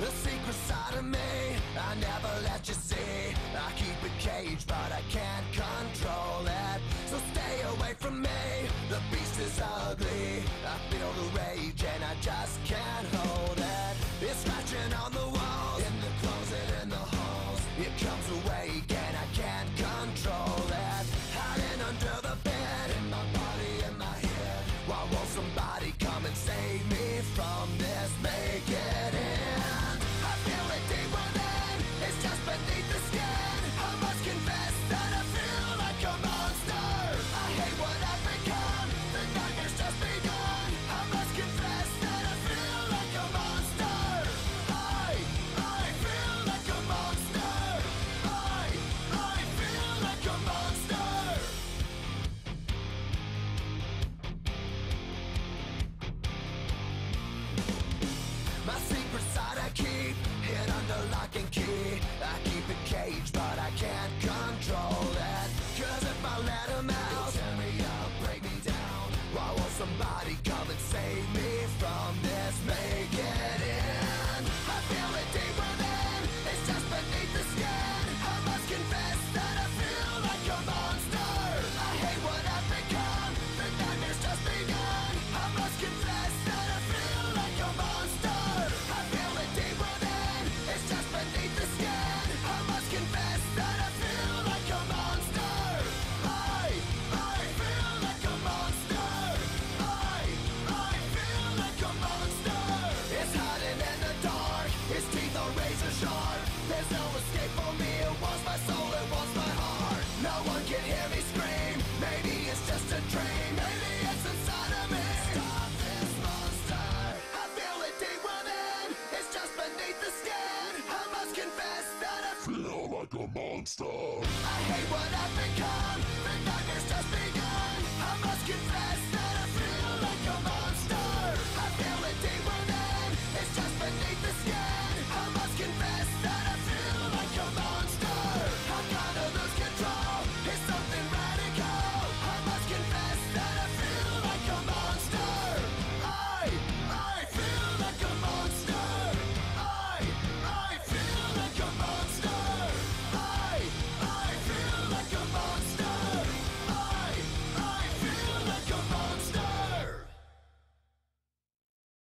The secret side of me, I never let you see. I keep it caged, but I can't control it. So stay away from me. The beast is ugly. I feel the rage and I just can't hold it. It's scratching on the walls, in the closet, in the halls. It comes awake and I can't control I keep it caged, but I can't control no escape for me. It my soul, it my heart. No one can hear me scream. Maybe it's just a dream. Maybe it's inside of me. Stop this monster. I feel it deep within. It's just beneath the skin. I must confess that I feel like a monster. I hate what I've become. The nightmare's just begun. I must confess